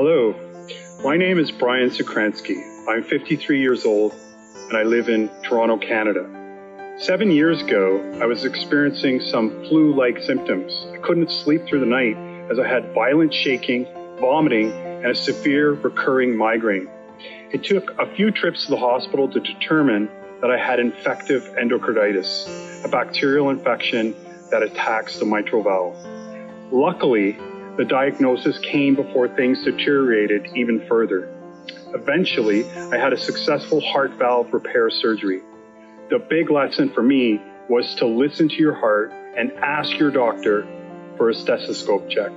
Hello, my name is Brian Socransky. I'm 53 years old and I live in Toronto, Canada. Seven years ago, I was experiencing some flu like symptoms. I couldn't sleep through the night as I had violent shaking, vomiting, and a severe recurring migraine. It took a few trips to the hospital to determine that I had infective endocarditis, a bacterial infection that attacks the mitral valve. Luckily, the diagnosis came before things deteriorated even further. Eventually, I had a successful heart valve repair surgery. The big lesson for me was to listen to your heart and ask your doctor for a stethoscope check.